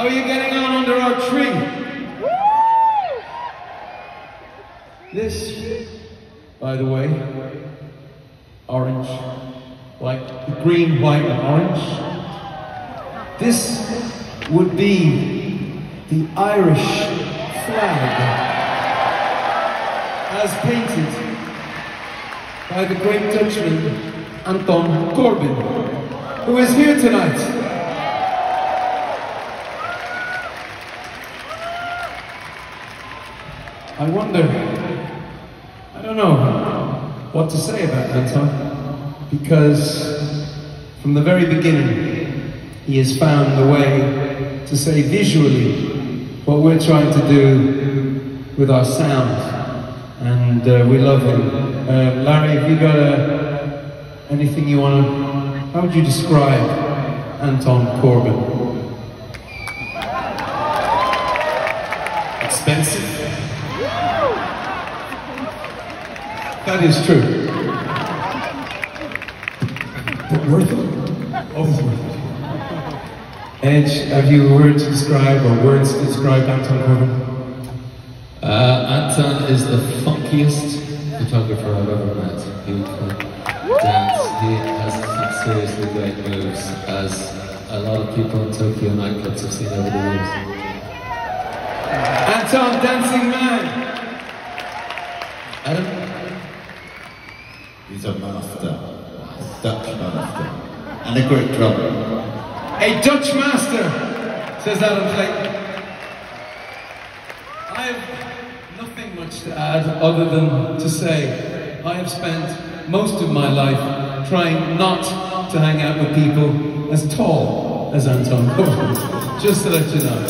How are you getting on under our tree? This, by the way, orange, white, green, white, and orange. This would be the Irish flag as painted by the great Dutchman Anton Corbijn, who is here tonight. I wonder, I don't know what to say about Anton, because from the very beginning, he has found a way to say visually what we're trying to do with our sound, and uh, we love him. Uh, Larry, have you got uh, anything you want to, how would you describe Anton Corbijn? Expensive. That is true. But worth it? Always worth it. Edge, have you a word to describe or words to describe Anton Corbijn? Uh, Anton is the funkiest photographer I've ever met. He can dance. He has some seriously great moves, as a lot of people in Tokyo nightclubs have seen over the years. Anton, dancing man! Adam? He's a master, a Dutch master, and a great drummer. A Dutch master, says Adam Clayton. I have nothing much to add other than to say I have spent most of my life trying not to hang out with people as tall as Anton Corbijn. Just to let you know.